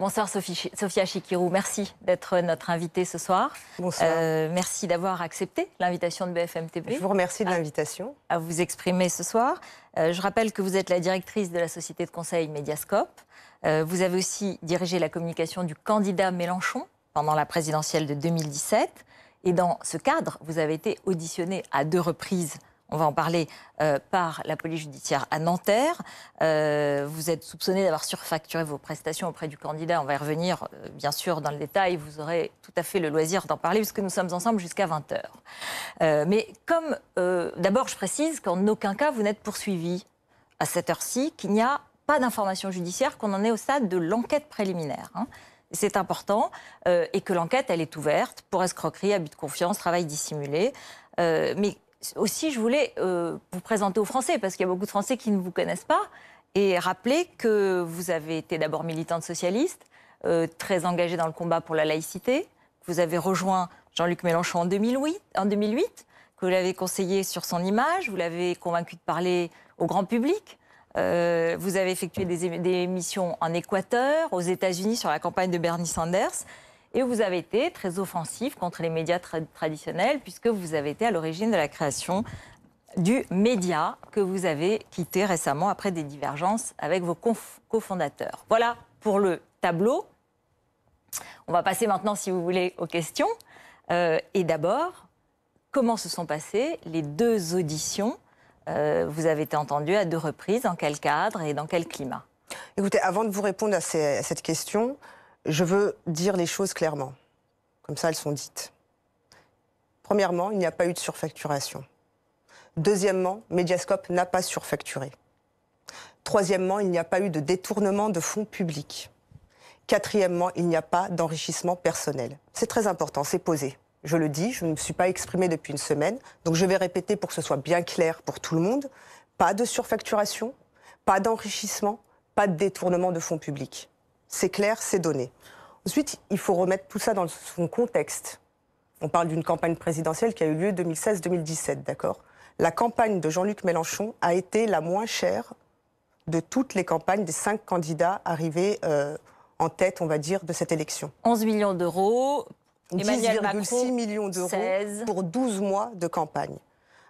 Bonsoir Sophie, Sophia Chikirou, merci d'être notre invitée ce soir. Bonsoir. Euh, merci d'avoir accepté l'invitation de BFM TV. Je vous remercie de l'invitation. À, vous exprimer ce soir. Euh, je rappelle que vous êtes la directrice de la société de conseil Mediascope. Euh, vous avez aussi dirigé la communication du candidat Mélenchon pendant la présidentielle de 2017. Et dans ce cadre, vous avez été auditionné à deux reprises on va en parler, euh, par la police judiciaire à Nanterre. Euh, vous êtes soupçonné d'avoir surfacturé vos prestations auprès du candidat. On va y revenir, euh, bien sûr, dans le détail. Vous aurez tout à fait le loisir d'en parler, puisque nous sommes ensemble jusqu'à 20h. mais comme, d'abord, je précise qu'en aucun cas, vous n'êtes poursuivi à cette heure-ci, qu'il n'y a pas d'information judiciaire, qu'on en est au stade de l'enquête préliminaire. Hein. C'est important et que l'enquête, elle est ouverte pour escroquerie, abus de confiance, travail dissimulé. mais aussi, je voulais euh, vous présenter aux Français, parce qu'il y a beaucoup de Français qui ne vous connaissent pas, et rappeler que vous avez été d'abord militante socialiste, euh, très engagée dans le combat pour la laïcité. Vous avez rejoint Jean-Luc Mélenchon en 2008, en 2008, que vous l'avez conseillé sur son image, vous l'avez convaincu de parler au grand public. Euh, vous avez effectué des, des missions en Équateur, aux États-Unis sur la campagne de Bernie Sanders. Et vous avez été très offensif contre les médias traditionnels, puisque vous avez été à l'origine de la création du média que vous avez quitté récemment après des divergences avec vos cofondateurs. Voilà pour le tableau. On va passer maintenant, si vous voulez, aux questions. Euh, et d'abord, comment se sont passées les deux auditions euh, Vous avez été entendu à deux reprises, dans quel cadre et dans quel climat? Écoutez, avant de vous répondre à cette question, je veux dire les choses clairement. Comme ça, elles sont dites. Premièrement, il n'y a pas eu de surfacturation. Deuxièmement, Mediascope n'a pas surfacturé. Troisièmement, il n'y a pas eu de détournement de fonds publics. Quatrièmement, il n'y a pas d'enrichissement personnel. C'est très important, c'est posé. Je le dis, je ne me suis pas exprimée depuis une semaine, donc je vais répéter pour que ce soit bien clair pour tout le monde. Pas de surfacturation, pas d'enrichissement, pas de détournement de fonds publics c'est clair, c'est donné. Ensuite, il faut remettre tout ça dans son contexte. On parle d'une campagne présidentielle qui a eu lieu 2016-2017, d'accord? La campagne de Jean-Luc Mélenchon a été la moins chère de toutes les campagnes des cinq candidats arrivés euh, en tête, on va dire, de cette élection. 11 millions d'euros. 10,6 millions d'euros pour 12 mois de campagne.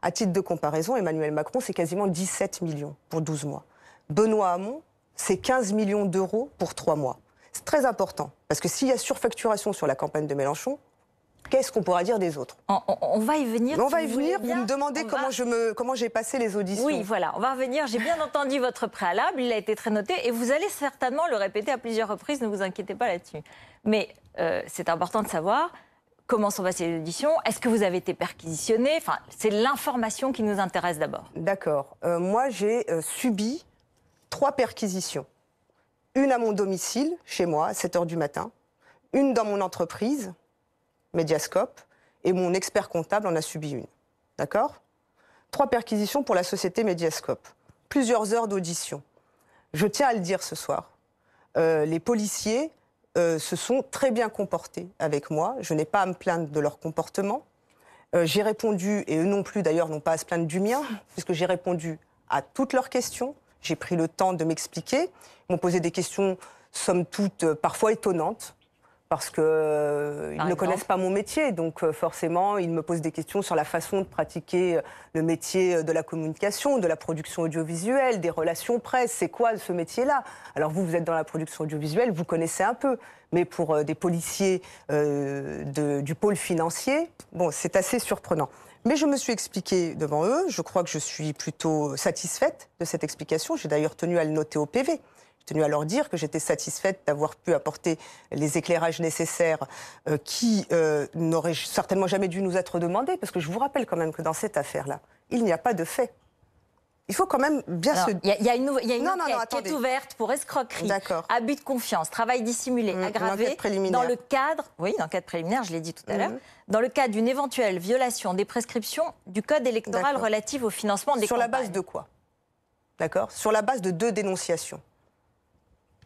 À titre de comparaison, Emmanuel Macron, c'est quasiment 17 millions pour 12 mois. Benoît Hamon, c'est 15 millions d'euros pour trois mois. C'est très important, parce que s'il y a surfacturation sur la campagne de Mélenchon, qu'est-ce qu'on pourra dire des autres? On, va y venir. on va y venir. Vous, me demandez comment je me comment j'ai passé les auditions. Oui, voilà, on va revenir. J'ai bien entendu votre préalable, il a été très noté, et vous allez certainement le répéter à plusieurs reprises. Ne vous inquiétez pas là-dessus. Mais euh, c'est important de savoir comment sont passées les auditions. Est-ce que vous avez été perquisitionné? Enfin, c'est l'information qui nous intéresse d'abord. D'accord. Euh, moi, j'ai euh, subi trois perquisitions. Une à mon domicile, chez moi, à 7 h du matin. Une dans mon entreprise, Mediascope. Et mon expert comptable en a subi une. D'accord? Trois perquisitions pour la société Mediascope. Plusieurs heures d'audition. Je tiens à le dire ce soir. Euh, les policiers euh, se sont très bien comportés avec moi. Je n'ai pas à me plaindre de leur comportement. Euh, j'ai répondu, et eux non plus d'ailleurs n'ont pas à se plaindre du mien, puisque j'ai répondu à toutes leurs questions. J'ai pris le temps de m'expliquer. Ils m'ont posé des questions, somme toute, euh, parfois étonnantes, parce qu'ils euh, ne connaissent pas mon métier. Donc euh, forcément, ils me posent des questions sur la façon de pratiquer le métier de la communication, de la production audiovisuelle, des relations presse. C'est quoi ce métier-là? Alors vous, vous êtes dans la production audiovisuelle, vous connaissez un peu. Mais pour des policiers du pôle financier, bon, c'est assez surprenant. Mais je me suis expliquée devant eux. Je crois que je suis plutôt satisfaite de cette explication. J'ai d'ailleurs tenu à le noter au PV. Tenu à leur dire que j'étais satisfaite d'avoir pu apporter les éclairages nécessaires euh, qui euh, n'auraient certainement jamais dû nous être demandés. Parce que je vous rappelle quand même que dans cette affaire-là, il n'y a pas de fait il faut quand même bien se. Il y, a une, y a une enquête qui est ouverte pour escroquerie, abus de confiance, travail dissimulé, mmh, aggravé, dans le cadre, oui, d'enquête préliminaire, je l'ai dit tout à l'heure, mmh. dans le cadre d'une éventuelle violation des prescriptions du code électoral relatif au financement des Sur la base de quoi? D'accord. Sur la base de deux dénonciations.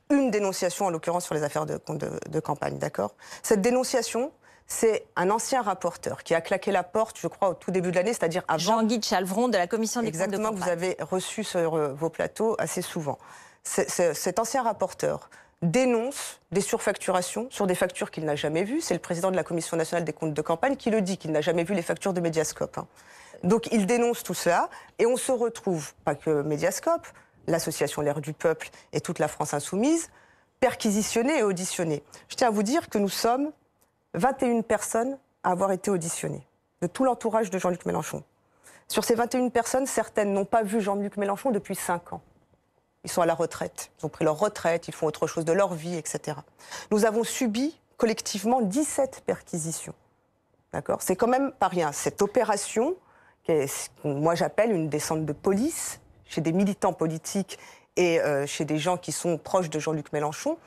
Une dénonciation, en l'occurrence, sur les affaires de, de campagne, d'accord? Cette dénonciation, c'est un ancien rapporteur qui a claqué la porte, je crois, au tout début de l'année, c'est-à-dire avant. Jean-Guy Chalvron de la commission des comptes de que vous avez reçu sur euh, vos plateaux assez souvent. cet ancien rapporteur dénonce des surfacturations sur des factures qu'il n'a jamais vues. C'est le président de la Commission nationale des comptes de campagne qui le dit, qu'il n'a jamais vu les factures de Mediascope. Hein. Donc il dénonce tout cela et on se retrouve, pas que Mediascope, l'association L'air du Peuple et toute la France insoumise, perquisitionnés et auditionnés. Je tiens à vous dire que nous sommes 21 personnes à avoir été auditionnées, de tout l'entourage de Jean-Luc Mélenchon. Sur ces 21 personnes, certaines n'ont pas vu Jean-Luc Mélenchon depuis 5 ans. Ils sont à la retraite. Ils ont pris leur retraite, ils font autre chose de leur vie, etc. Nous avons subi collectivement 17 perquisitions. D'accord? C'est quand même pas rien. Cette opération, que moi j'appelle une descente de police chez des militants politiques et euh, chez des gens qui sont proches de Jean-Luc Mélenchon,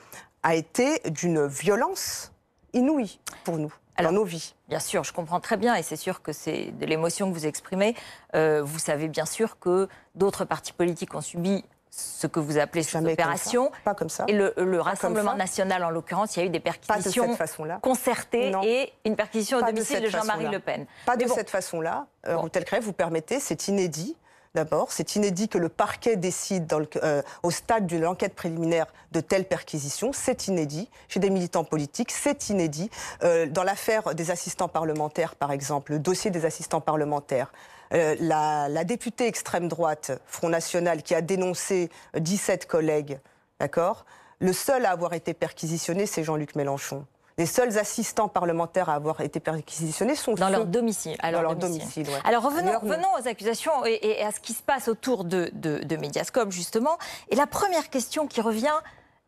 a été d'une violence inouïe pour nous. dans nos vies. Bien sûr, je comprends très bien et c'est sûr que c'est de l'émotion que vous exprimez. Euh, vous savez bien sûr que d'autres partis politiques ont subi ce que vous appelez cette opération. Pas comme ça. Et le, Rassemblement national, en l'occurrence, il y a eu des perquisitions concertées et une perquisition au domicile de, Jean-Marie Le Pen. Pas de cette façon-là. Euh, bon. vous permettez, c'est inédit. D'abord, c'est inédit que le parquet décide euh, au stade d'une enquête préliminaire de telles perquisitions. C'est inédit. Chez des militants politiques, c'est inédit. Euh, dans l'affaire des assistants parlementaires, par exemple, le dossier des assistants parlementaires, euh, la, députée extrême droite, Front National, qui a dénoncé 17 collègues, d'accord Le seul à avoir été perquisitionné, c'est Jean-Luc Mélenchon. Les seuls assistants parlementaires à avoir été perquisitionnés sont dans leur domicile. dans leur domicile. Alors revenons, aux accusations et, à ce qui se passe autour de, de, Mediascope justement. Et la première question qui revient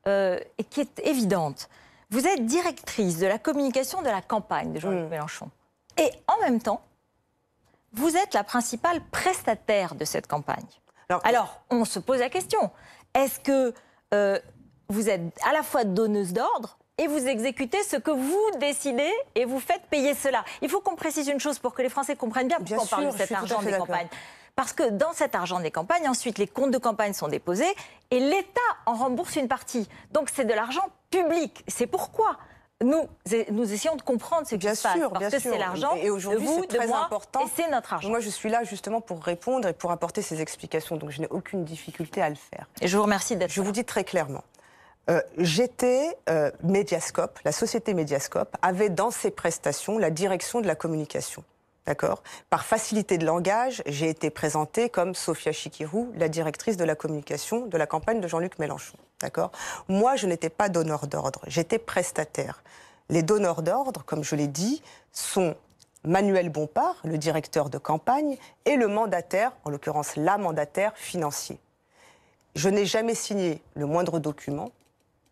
euh, et qui est évidente. Vous êtes directrice de la communication de la campagne de Jean-Luc mm. Mélenchon. Et en même temps, vous êtes la principale prestataire de cette campagne. Alors, on se pose la question, est-ce que euh, vous êtes à la fois donneuse d'ordre et vous exécutez ce que vous décidez et vous faites payer cela Il faut qu'on précise une chose pour que les Français comprennent bien pourquoi on parle de cet argent des campagnes. Parce que dans cet argent des campagnes, ensuite, les comptes de campagne sont déposés et l'État en rembourse une partie. Donc c'est de l'argent public. C'est pourquoi nous, nous essayons de comprendre ce qui bien se passe. Sûr, parce que c'est l'argent de vous, de moi, important. et c'est notre argent. Moi, je suis là justement pour répondre et pour apporter ces explications. Donc, je n'ai aucune difficulté à le faire. Et je vous remercie d'être Je vous dis très clairement. Euh, j'étais euh, Mediascope, la société Mediascope avait dans ses prestations la direction de la communication. D'accord? Par facilité de langage, j'ai été présentée comme Sophia Chikirou, la directrice de la communication de la campagne de Jean-Luc Mélenchon. D'accord? Moi, je n'étais pas donneur d'ordre, j'étais prestataire. Les donneurs d'ordre, comme je l'ai dit, sont Manuel Bompard, le directeur de campagne, et le mandataire, en l'occurrence la mandataire financier. Je n'ai jamais signé le moindre document.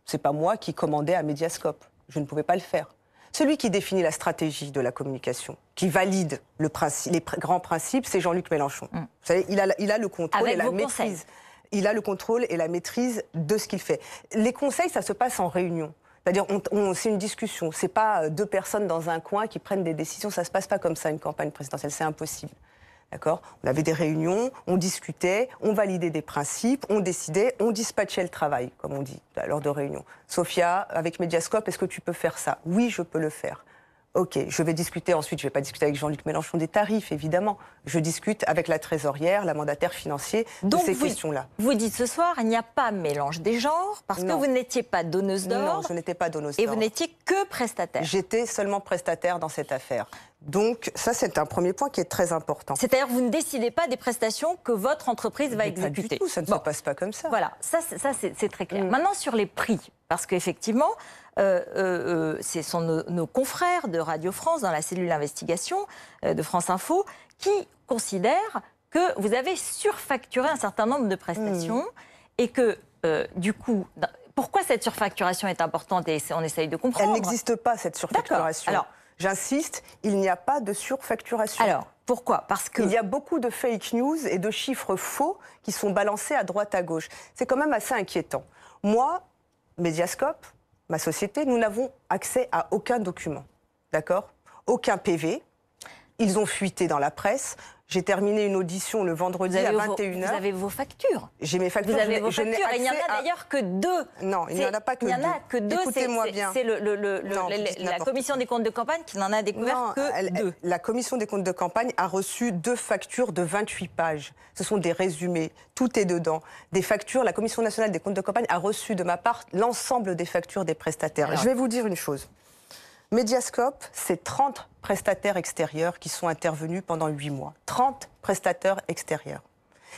C'est pas moi qui commandais à Mediascope. Je ne pouvais pas le faire. Celui qui définit la stratégie de la communication, qui valide le les grands principes, c'est Jean-Luc Mélenchon. Mm. Vous savez, il a, il a, le contrôle et la maîtrise. Il a le contrôle et la maîtrise de ce qu'il fait. Les conseils, ça se passe en réunion. C'est-à-dire, c'est une discussion. C'est pas euh, deux personnes dans un coin qui prennent des décisions. Ça se passe pas comme ça une campagne présidentielle. C'est impossible. D'accord? On avait des réunions, on discutait, on validait des principes, on décidait, on dispatchait le travail, comme on dit, lors de réunions. Sophia, avec Mediascope, est-ce que tu peux faire ça? Oui, je peux le faire. Ok, je vais discuter ensuite, je ne vais pas discuter avec Jean-Luc Mélenchon des tarifs, évidemment. Je discute avec la trésorière, la mandataire financier de ces questions-là. Vous dites ce soir, il n'y a pas mélange des genres, parce que vous n'étiez pas donneuse d'ordre. Non, je n'étais pas donneuse d'ordre. Et vous n'étiez que prestataire. J'étais seulement prestataire dans cette affaire. Donc ça, c'est un premier point qui est très important. C'est-à-dire vous ne décidez pas des prestations que votre entreprise va exécuter. Pas du tout, ça ne se passe pas comme ça. Voilà, ça, ça c'est très clair. Mm. Maintenant, sur les prix, parce qu'effectivement, ce sont nos, confrères de Radio France, dans la cellule d'investigation de France Info, qui considèrent que vous avez surfacturé un certain nombre de prestations mmh. et que, du coup, pourquoi cette surfacturation est importante et on essaye de comprendre? Elle n'existe pas, cette surfacturation. Alors, J'insiste, il n'y a pas de surfacturation. Alors, pourquoi? Parce que... Il y a beaucoup de fake news et de chiffres faux qui sont balancés à droite à gauche. C'est quand même assez inquiétant. Moi, Mediascope, ma société, nous n'avons accès à aucun document. D'accord? Aucun PV. Ils ont fuité dans la presse. J'ai terminé une audition le vendredi à 21h. vous avez vos factures. J'ai mes factures. Vous avez vos factures. Et il n'y en a d'ailleurs que deux. Non, il n'y en a pas que deux. Il n'y en a que deux. Écoutez-moi bien. C'est la commission des comptes de campagne qui n'en a découvert que deux. La commission des comptes de campagne a reçu deux factures de 28 pages. Ce sont des résumés. Tout est dedans. Des factures. La commission nationale des comptes de campagne a reçu de ma part l'ensemble des factures des prestataires. Je vais vous dire une chose. Mediascope, c'est 30 prestataires extérieurs qui sont intervenus pendant 8 mois. 30 prestataires extérieurs.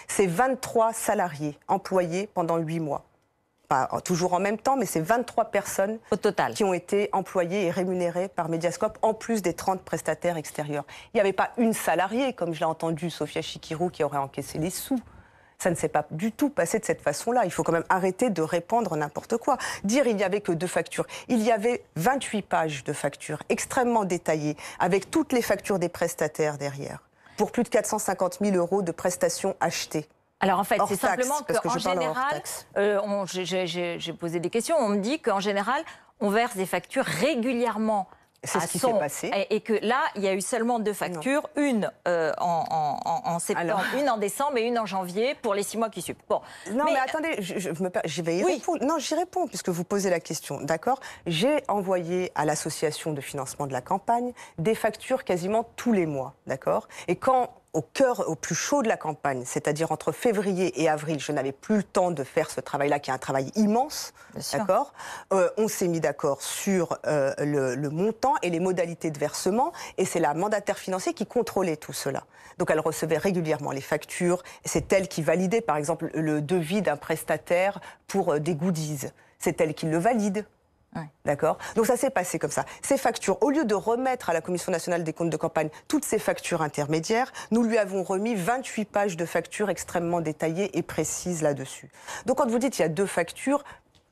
C'est 23 salariés employés pendant 8 mois. Pas toujours en même temps, mais c'est 23 personnes Au total. qui ont été employées et rémunérées par Mediascope, en plus des 30 prestataires extérieurs. Il n'y avait pas une salariée, comme je l'ai entendu, Sophia Chikirou, qui aurait encaissé les sous. Ça ne s'est pas du tout passé de cette façon-là. Il faut quand même arrêter de répandre n'importe quoi. Dire il n'y avait que deux factures. Il y avait 28 pages de factures extrêmement détaillées, avec toutes les factures des prestataires derrière, pour plus de 450 000 euros de prestations achetées. Alors en fait, c'est simplement qu'en général, euh, j'ai posé des questions, on me dit qu'en général, on verse des factures régulièrement c'est ce qui s'est passé. Et, que là, il y a eu seulement deux factures, une euh, en, septembre, une en décembre et une en janvier pour les six mois qui suivent. Bon. Non, mais, attendez, je, je, vais y répondre. Non, j'y réponds puisque vous posez la question. D'accord? J'ai envoyé à l'association de financement de la campagne des factures quasiment tous les mois. D'accord? Et quand au cœur, au plus chaud de la campagne, c'est-à-dire entre février et avril, je n'avais plus le temps de faire ce travail-là, qui est un travail immense. D'accord? Euh, on s'est mis d'accord sur euh, le, montant et les modalités de versement, et c'est la mandataire financière qui contrôlait tout cela. Donc elle recevait régulièrement les factures. C'est elle qui validait, par exemple, le devis d'un prestataire pour euh, des goodies. C'est elle qui le valide. D'accord Donc ça s'est passé comme ça. Ces factures, au lieu de remettre à la Commission nationale des comptes de campagne toutes ces factures intermédiaires, nous lui avons remis 28 pages de factures extrêmement détaillées et précises là-dessus. Donc quand vous dites qu'il y a deux factures,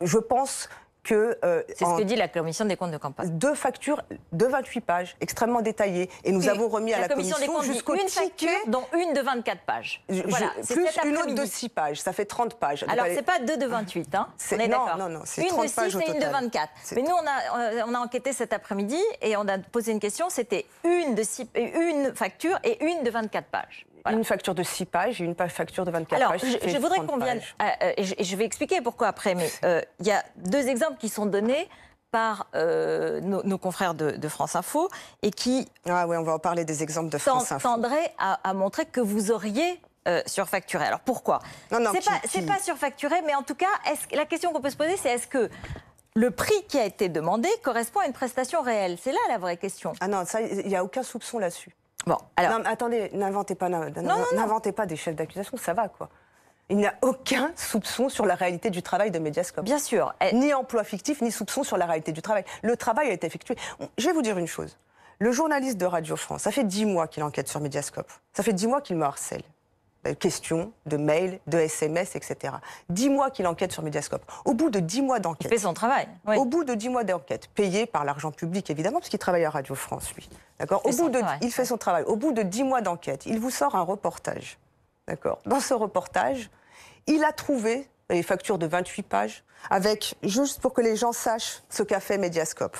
je pense euh, c'est ce que dit la commission des comptes de campagne. Deux factures de 28 pages, extrêmement détaillées. Et nous avons remis à la commission, jusqu'au une facture, dont une de 24 pages. voilà, plus une autre de 6 pages, ça fait 30 pages. Alors, ce n'est pas deux de 28, hein on est Non, non, non, c'est 30 pages Une de 6 et une de 24. Mais nous, on a, on a enquêté cet après-midi et on a posé une question, c'était une, de une facture et une de 24 pages. Une facture de 6 pages et une facture de 24 pages. Alors, je, voudrais qu'on vienne. Euh, et, je, vais expliquer pourquoi après, mais euh, il y a deux exemples qui sont donnés par euh, nos, confrères de, France Info et qui. Ah oui, on va en parler des exemples de France Info. tendraient à, montrer que vous auriez surfacturé. Alors pourquoi? Non, non, c'est pas, pas surfacturé, mais en tout cas, la question qu'on peut se poser, c'est est-ce que le prix qui a été demandé correspond à une prestation réelle? C'est là la vraie question. Ah non, il n'y a aucun soupçon là-dessus. Bon, alors. attendez, n'inventez pas, n'inventez pas des chefs d'accusation, ça va quoi. Il n'y a aucun soupçon sur la réalité du travail de Mediascope. Bien sûr. Ni emploi fictif, ni soupçon sur la réalité du travail. Le travail a été effectué. Je vais vous dire une chose. Le journaliste de Radio France, ça fait dix mois qu'il enquête sur Mediascope. Ça fait dix mois qu'il me harcèle. De questions, de mails, de SMS, etc. Dix mois qu'il enquête sur Mediascope. Au bout de dix mois d'enquête. Il fait son travail. Au bout de dix mois d'enquête, payé par l'argent public évidemment, parce qu'il travaille à Radio France, lui. D'accord? Au bout de, il fait son travail. Au bout de dix mois d'enquête, il vous sort un reportage. D'accord? Dans ce reportage, il a trouvé les factures de 28 pages, avec juste pour que les gens sachent ce qu'a fait Mediascope.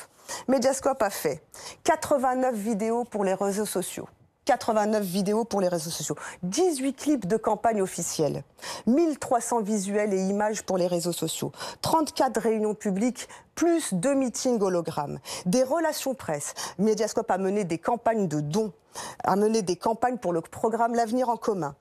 Mediascope a fait 89 vidéos pour les réseaux sociaux. 89 vidéos pour les réseaux sociaux, 18 clips de campagne officielle, 1300 visuels et images pour les réseaux sociaux, 34 réunions publiques, plus deux meetings hologrammes, des relations presse. Mediascope a mené des campagnes de dons a mené des campagnes pour le programme L'avenir en commun.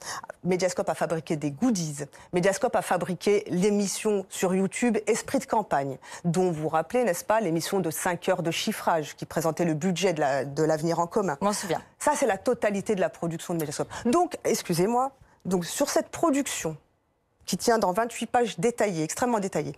Mediascope a fabriqué des goodies. Mediascope a fabriqué l'émission sur YouTube Esprit de campagne, dont vous vous rappelez, n'est-ce pas, l'émission de 5 heures de chiffrage qui présentait le budget de L'avenir en commun. Je m'en souviens. Ça, c'est la totalité de la production de Mediascope. Donc, excusez-moi, donc sur cette production qui tient dans 28 pages détaillées, extrêmement détaillées,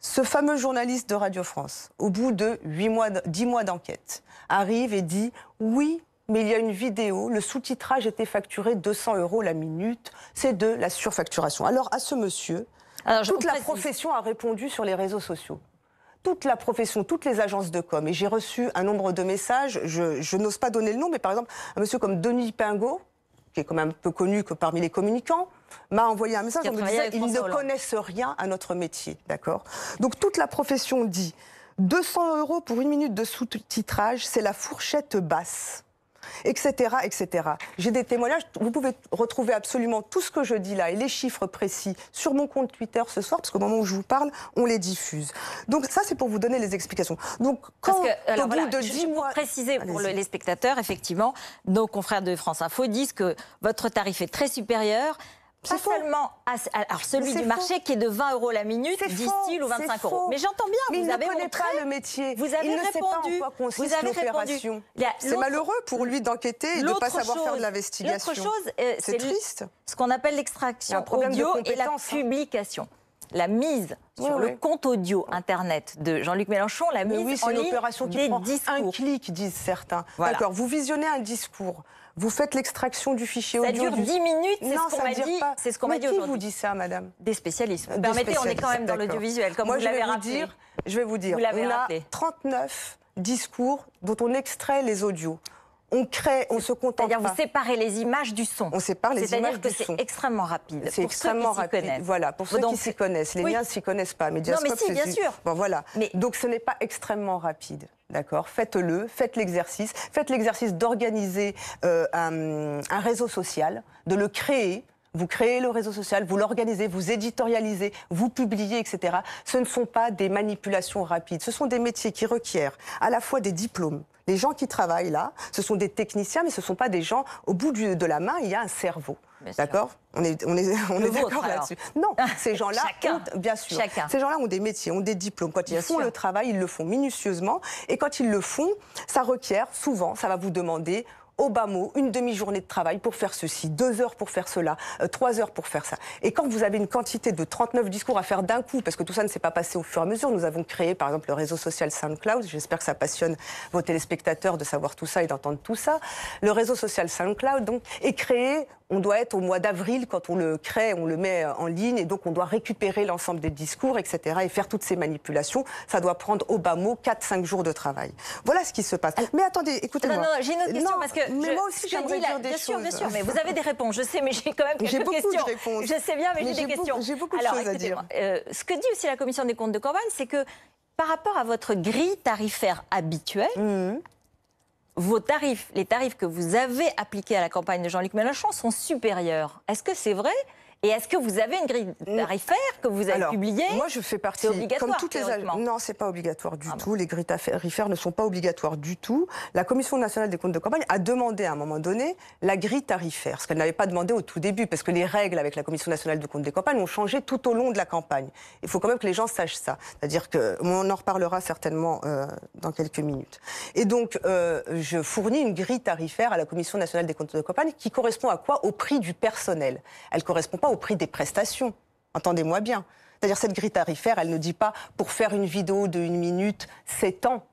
ce fameux journaliste de Radio France, au bout de 8 mois, 10 mois d'enquête, arrive et dit oui, mais il y a une vidéo, le sous-titrage était facturé 200 euros la minute, c'est de la surfacturation. Alors à ce monsieur, toute la profession a répondu sur les réseaux sociaux. Toute la profession, toutes les agences de com. Et j'ai reçu un nombre de messages, je, n'ose pas donner le nom, mais par exemple, un monsieur comme Denis Pingot, qui est quand même un peu connu que parmi les communicants, m'a envoyé un message en me disant ils ne connaissent rien à notre métier. D'accord? Donc toute la profession dit 200 euros pour une minute de sous-titrage, c'est la fourchette basse. etc., etc. J'ai des témoignages. Vous pouvez retrouver absolument tout ce que je dis là et les chiffres précis sur mon compte Twitter ce soir, parce qu'au moment où je vous parle, on les diffuse. Donc ça, c'est pour vous donner les explications. Donc quand, au bout de 10 mois, préciser pour les spectateurs, effectivement, nos confrères de France Info disent que votre tarif est très supérieur pas seulement alors celui du marché qui est de 20 euros la minute, disent-ils, ou 25 euros. Mais j'entends bien, Mais vous il avez ne connaît pas le métier. Vous avez il ne répondu. Sait pas en quoi consiste l'opération. C'est malheureux pour lui d'enquêter et de ne pas savoir faire de l'investigation. L'autre chose, euh, c'est triste. Ce qu'on appelle l'extraction audio et la hein. publication la mise sur le compte audio Internet de Jean-Luc Mélenchon, la mise oui, en ligne opération qui des prend discours. un clic, disent certains. D'accord, vous visionnez un discours. Vous faites l'extraction du fichier audio. Ça dure 10 minutes, c'est ce qu'on m'a dit. C'est ce qu'on m'a dit aujourd'hui. Qui vous dit ça, madame Des spécialistes. Vous permettez, on est quand même dans l'audiovisuel, comme Moi, vous l'avez rappelé. Dire, je vais vous dire, vous on a 39 discours dont on extrait les audios on crée, on se contente C'est-à-dire vous séparez les images du son. On sépare les images du son. C'est-à-dire que c'est extrêmement rapide. C'est extrêmement rapide. Connaissent. Voilà, pour ceux qui s'y connaissent. Les oui. miens s'y connaissent pas. non, mais si, bien sûr. Bon, voilà. Mais... Donc ce n'est pas extrêmement rapide. D'accord Faites-le, faites l'exercice. Faites l'exercice d'organiser euh, un, un réseau social, de le créer. Vous créez le réseau social, vous l'organisez, vous éditorialisez, vous publiez, etc. Ce ne sont pas des manipulations rapides. Ce sont des métiers qui requièrent à la fois des diplômes, les gens qui travaillent là, ce sont des techniciens, mais ce ne sont pas des gens. Au bout de la main, il y a un cerveau. D'accord? On est, on est, on est d'accord là-dessus. Non, ces gens-là, bien sûr, Chacun. ces gens-là ont des métiers, ont des diplômes. Quand ils bien font sûr. le travail, ils le font minutieusement. Et quand ils le font, ça requiert souvent, ça va vous demander au bas mot, une demi-journée de travail pour faire ceci, deux heures pour faire cela, euh, trois heures pour faire ça. Et quand vous avez une quantité de 39 discours à faire d'un coup, parce que tout ça ne s'est pas passé au fur et à mesure, nous avons créé par exemple le réseau social SoundCloud, j'espère que ça passionne vos téléspectateurs de savoir tout ça et d'entendre tout ça. Le réseau social SoundCloud donc, est créé on doit être au mois d'avril quand on le crée, on le met en ligne, et donc on doit récupérer l'ensemble des discours, etc., et faire toutes ces manipulations. Ça doit prendre au bas mot 4-5 jours de travail. Voilà ce qui se passe. Mais attendez, écoutez-moi. Non, non, j'ai une autre question, parce que mais moi aussi j'aimerais dire des bien choses. Sûr, bien sûr, mais vous avez des réponses, je sais, mais j'ai quand même quelques j'ai beaucoup questions. De réponses. Je sais bien, mais, mais j'ai des questions. J'ai beaucoup de Alors, choses à dire. Euh, ce que dit aussi la commission des comptes de campagne, c'est que par rapport à votre grille tarifaire habituelle, mmh vos tarifs, les tarifs que vous avez appliqués à la campagne de Jean-Luc Mélenchon sont supérieurs. Est-ce que c'est vrai et est-ce que vous avez une grille tarifaire que vous avez Alors, publiée Moi, je fais partie. obligatoire, comme toutes les Non, c'est pas obligatoire du ah tout. Bon. Les grilles tarifaires ne sont pas obligatoires du tout. La Commission nationale des comptes de campagne a demandé à un moment donné la grille tarifaire, ce qu'elle n'avait pas demandé au tout début, parce que les règles avec la Commission nationale des comptes de campagne ont changé tout au long de la campagne. Il faut quand même que les gens sachent ça. C'est-à-dire que on en reparlera certainement euh, dans quelques minutes. Et donc, euh, je fournis une grille tarifaire à la Commission nationale des comptes de campagne qui correspond à quoi? Au prix du personnel. Elle correspond pas au prix des prestations. Entendez-moi bien. C'est-à-dire cette grille tarifaire, elle ne dit pas pour faire une vidéo de une minute, c'est temps.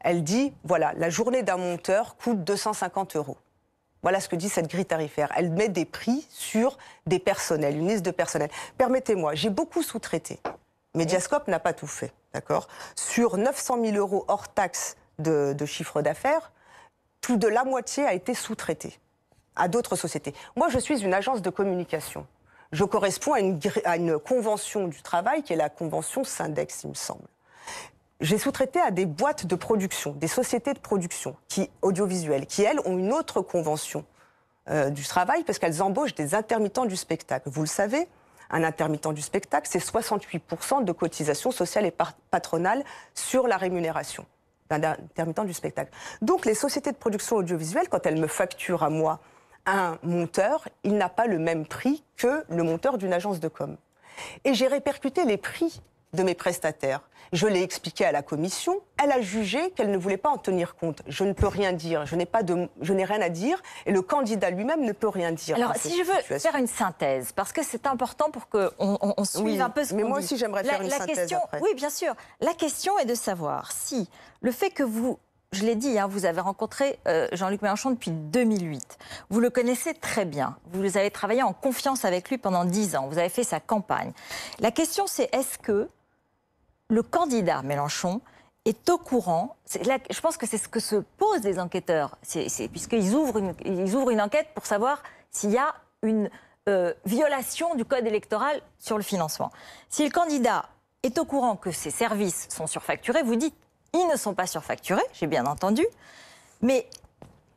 Elle dit, voilà, la journée d'un monteur coûte 250 euros. Voilà ce que dit cette grille tarifaire. Elle met des prix sur des personnels, une liste de personnels. Permettez-moi, j'ai beaucoup sous-traité. Mediascope n'a pas tout fait, d'accord? Sur 900 000 euros hors taxe de, de chiffre d'affaires, plus de la moitié a été sous-traité à d'autres sociétés. Moi, je suis une agence de communication je corresponds à une, convention du travail qui est la convention Syndex, il me semble. J'ai sous-traité à des boîtes de production, des sociétés de production qui, audiovisuelles, qui, elles, ont une autre convention euh, du travail parce qu'elles embauchent des intermittents du spectacle. Vous le savez, un intermittent du spectacle, c'est 68% de cotisation sociale et patronale sur la rémunération d'un intermittent du spectacle. Donc les sociétés de production audiovisuelle, quand elles me facturent à moi un monteur, il n'a pas le même prix que le monteur d'une agence de com. Et j'ai répercuté les prix de mes prestataires. Je l'ai expliqué à la commission. Elle a jugé qu'elle ne voulait pas en tenir compte. Je ne peux rien dire. Je n'ai pas de, je n'ai rien à dire. Et le candidat lui-même ne peut rien dire. Alors, si je veux faire une synthèse, parce que c'est important pour qu'on on, on suive oui, un peu ce Mais moi dit. aussi, j'aimerais faire la, une la synthèse question, après. Oui, bien sûr. La question est de savoir si le fait que vous je l'ai dit, hein, vous avez rencontré euh, Jean-Luc Mélenchon depuis 2008. Vous le connaissez très bien. Vous avez travaillé en confiance avec lui pendant 10 ans. Vous avez fait sa campagne. La question, c'est est-ce que le candidat Mélenchon est au courant? Là, Je pense que c'est ce que se posent les enquêteurs, puisqu'ils ouvrent, une, ouvrent une enquête pour savoir s'il y a une euh, violation du code électoral sur le financement. Si le candidat est au courant que ses services sont surfacturés, vous dites ils ne sont pas surfacturés, j'ai bien entendu. Mais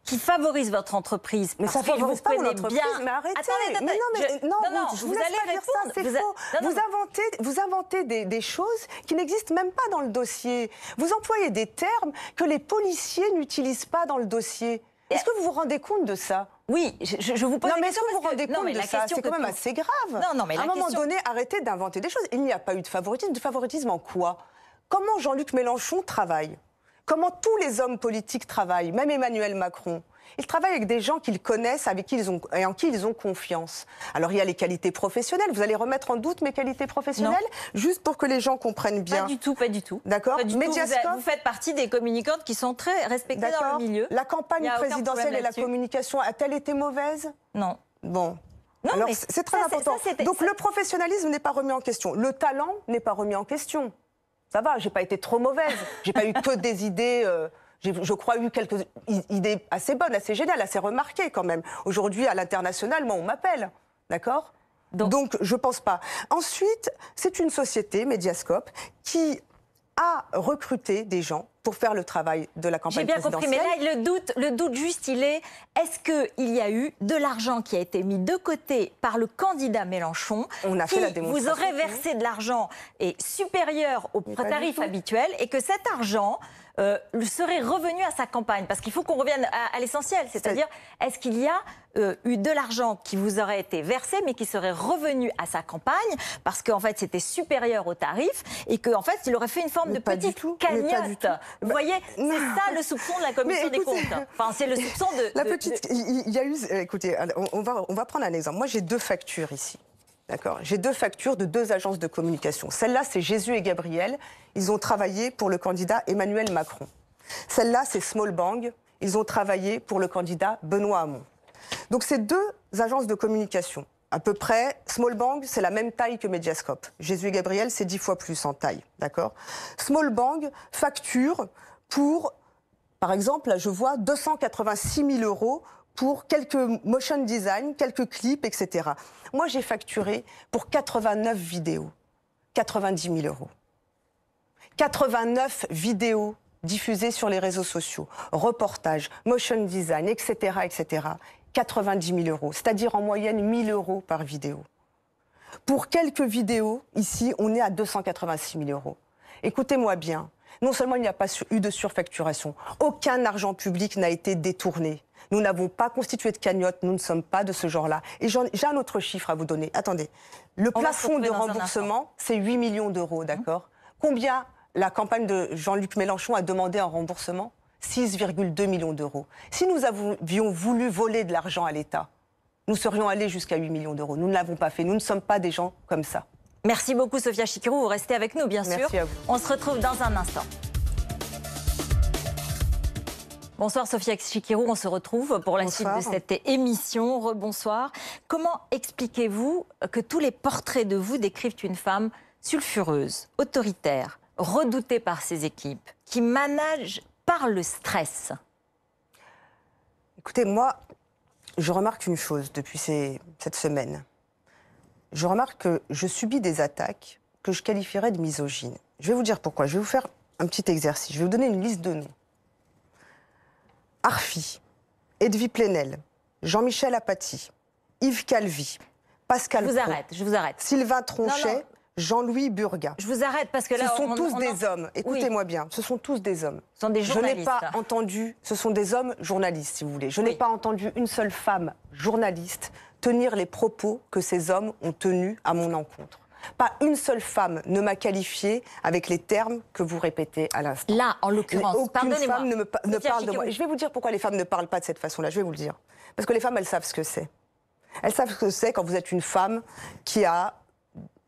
qui favorise votre entreprise. Mais ça favorise pas mon entreprise. Bien... Mais arrêtez. Attendez, attendez, mais non, mais non, non, je vous, allez répondre. C'est faux. Vous, inventez, vous inventez des, des choses qui n'existent même pas dans le dossier. Vous employez des termes que les policiers n'utilisent pas dans le dossier. Est-ce que vous vous rendez compte de ça? Oui, je, je, vous pose non, mais est-ce que vous vous rendez compte de ça? C'est quand même assez grave. Non, non, mais à un moment donné, arrêtez d'inventer des choses. Il n'y a pas eu de favoritisme. De favoritisme en quoi? Comment Jean-Luc Mélenchon travaille? Comment tous les hommes politiques travaillent, même Emmanuel Macron? Ils travaillent avec des gens qu'ils connaissent, avec qui ils ont, et en qui ils ont confiance. Alors il y a les qualités professionnelles. Vous allez remettre en doute mes qualités professionnelles? Juste pour que les gens comprennent bien. Pas du tout, pas du tout. D'accord vous, vous, faites partie des communicantes qui sont très respectées dans le milieu. La campagne présidentielle et la communication a-t-elle été mauvaise? Non. Bon. Non, Alors c'est très important. Donc le professionnalisme n'est pas remis en question. Le talent n'est pas remis en question. Ça va, j'ai pas été trop mauvaise. J'ai pas eu que des idées. Euh, j'ai, je crois, eu quelques idées assez bonnes, assez géniales, assez remarquées quand même. Aujourd'hui, à l'international, moi, on m'appelle. D'accord? Donc, je pense pas. Ensuite, c'est une société, Mediascope, qui a recruté des gens pour faire le travail de la campagne présidentielle. J'ai bien compris, mais là, le doute, le doute juste, il est est-ce qu'il y a eu de l'argent qui a été mis de côté par le candidat Mélenchon On a qui fait la démonstration. vous aurait versé de l'argent et supérieur au tarif habituel et que cet argent euh, serait revenu à sa campagne Parce qu'il faut qu'on revienne à, l'essentiel, c'est-à-dire est-ce qu'il y a euh, eu de l'argent qui vous aurait été versé, mais qui serait revenu à sa campagne parce qu'en fait c'était supérieur au tarif et qu'en fait il aurait fait une forme de petite cagnotte. Vous voyez, c'est ça le soupçon de la commission des comptes. Enfin, c'est le soupçon de. La petite, il y a eu. Écoutez, on va, on va prendre un exemple. Moi, j'ai deux factures ici. D'accord J'ai deux factures de deux agences de communication. Celle-là, c'est Jésus et Gabriel. Ils ont travaillé pour le candidat Emmanuel Macron. Celle-là, c'est Small Bang. Ils ont travaillé pour le candidat Benoît Hamon. Donc, ces deux agences de communication, à peu près, Small Bang, c'est la même taille que Mediascope. Jésus et Gabriel, c'est dix fois plus en taille. D'accord Small Bang facture pour, par exemple, là, je vois 286 000 euros pour quelques motion design, quelques clips, etc. Moi, j'ai facturé pour 89 vidéos, 90 000 euros. 89 vidéos diffusées sur les réseaux sociaux, reportages, motion design, etc., etc. 90 000 euros, c'est-à-dire en moyenne 1000 euros par vidéo. Pour quelques vidéos, ici, on est à 286 000 euros. Écoutez-moi bien, non seulement il n'y a pas eu de surfacturation, aucun argent public n'a été détourné. Nous n'avons pas constitué de cagnotte, nous ne sommes pas de ce genre-là. Et j'ai un autre chiffre à vous donner. Attendez. Le plafond de remboursement, c'est 8 millions d'euros, mmh. d'accord? Combien la campagne de Jean-Luc Mélenchon a demandé en remboursement? 6,2 millions d'euros. Si nous avions voulu voler de l'argent à l'État, nous serions allés jusqu'à 8 millions d'euros. Nous ne l'avons pas fait. Nous ne sommes pas des gens comme ça. Merci beaucoup, Sophia Chikirou. Vous restez avec nous, bien sûr. On se retrouve dans un instant. Bonsoir Sophia Chikirou, on se retrouve pour la suite de cette émission. Rebonsoir. Comment expliquez-vous que tous les portraits de vous décrivent une femme sulfureuse, autoritaire, redoutée par ses équipes, qui manage par le stress? Écoutez, moi, je remarque une chose depuis cette semaine. Je remarque que je subis des attaques que je qualifierais de misogynes. Je vais vous dire pourquoi. Je vais vous faire un petit exercice. Je vais vous donner une liste de noms. Arfi, Edwy Plenel, Jean-Michel Apathy, Yves Calvi, Pascal Je vous arrête, je vous arrête. Sylvain Tronchet, Jean-Louis Burga. Je vous arrête parce que là, ce sont tous des hommes. Écoutez-moi bien, ce sont tous des hommes. Ce sont des journalistes. Je n'ai pas entendu, ce sont des hommes journalistes, si vous voulez. Je n'ai pas entendu une seule femme journaliste tenir les propos que ces hommes ont tenus à mon encontre. Pas une seule femme ne m'a qualifiée avec les termes que vous répétez à l'instant. Là, en l'occurrence, pardonnez-moi. femme ne, me, ne parle de moi. Je vais vous dire pourquoi les femmes ne parlent pas de cette façon-là. Je vais vous le dire. Parce que les femmes, elles savent ce que c'est. Elles savent ce que c'est quand vous êtes une femme qui a,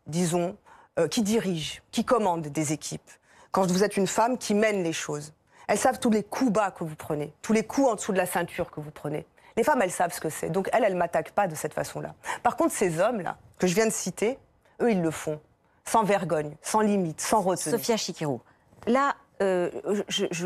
disons, euh, qui dirige, qui commande des équipes. Quand vous êtes une femme qui mène les choses. Elles savent tous les coups bas que vous prenez, tous les coups en dessous de la ceinture que vous prenez. Les femmes, elles savent ce que c'est. Donc, elles, elles ne m'attaquent pas de cette façon-là. Par contre, ces hommes-là, que je viens de citer, eux, ils le font. Sans vergogne, sans limite, sans retenue. Sophia Chikirou, là, euh,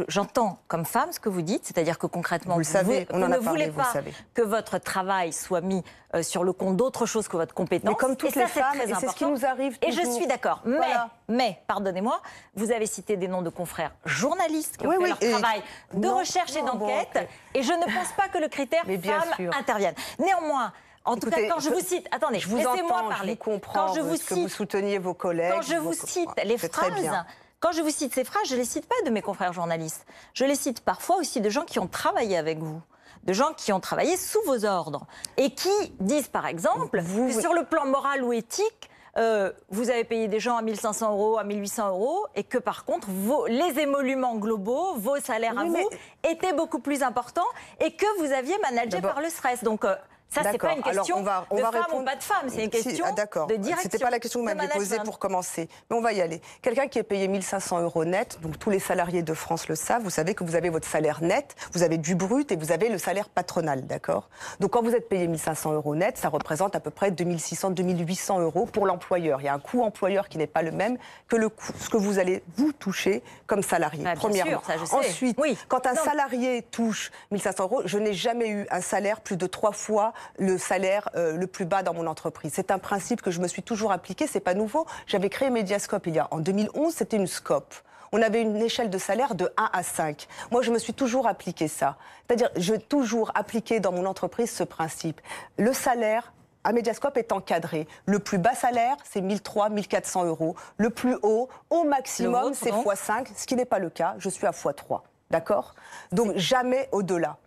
j'entends comme femme ce que vous dites, c'est-à-dire que concrètement, vous, le savez, vous, on ne voulez pas savez. que votre travail soit mis euh, sur le compte d'autre chose que votre compétence. Mais comme toutes et les ça, femmes, et c'est ce qui nous arrive. Et je suis d'accord. Mais, Voilà. mais pardonnez-moi, vous avez cité des noms de confrères journalistes qui ont Oui, fait oui, leur travail de Non, recherche et bon, d'enquête, et je ne pense pas que le critère Mais bien femme sûr. intervienne. Néanmoins. En tout cas, quand je, je- vous cite, attendez, Je vous laissez-moi entends, parler. je vous comprends, quand je vous que vous cite souteniez vos collègues. quand je vous cite les phrases, quand je vous cite ces phrases, je les cite pas de mes confrères journalistes. Je les cite parfois aussi de gens qui ont travaillé avec vous, de gens qui ont travaillé sous vos ordres et qui disent par exemple Vous- que sur le plan moral ou éthique. euh, vous avez payé des gens à 1500 euros, à 1800 euros, et que par contre, vos, les émoluments globaux, vos salaires à vous, étaient beaucoup plus importants et que vous aviez managé par le stress. Donc, euh, ça, c'est pas une Alors, question on va- on de va femme ou répondre- pas de femme, c'est une question ah, de direction. C'était pas la question que vous m'aviez posée pour commencer. Mais on va y aller. Quelqu'un qui est payé 1500 euros net, donc tous les salariés de France le savent, vous savez que vous avez votre salaire net, vous avez du brut et vous avez le salaire patronal, d'accord? Donc quand vous êtes payé 1500 euros net, ça représente à peu près 2600, 2800 euros pour l'employeur. Il y a un coût employeur qui n'est pas le même que le coût, ce que vous allez vous toucher comme salarié, Bah, premièrement. sûr, ça, je sais. Ensuite, Oui. quand un Non. salarié touche 1500 euros, je n'ai jamais eu un salaire plus de trois fois le salaire euh, le plus bas dans mon entreprise. C'est un principe que je me suis toujours appliqué, c'est pas nouveau. J'avais créé Mediascope il y a en 2011, c'était une scope. On avait une échelle de salaire de 1 à 5. Moi, je me suis toujours appliqué ça. C'est-à-dire, je toujours appliqué dans mon entreprise ce principe. Le salaire à Mediascope est encadré. Le plus bas salaire, c'est 1300, 1400 euros. Le plus haut, au maximum, c'est donc x5, ce qui n'est pas le cas. Je suis à x3. D'accord? Donc, jamais au-delà.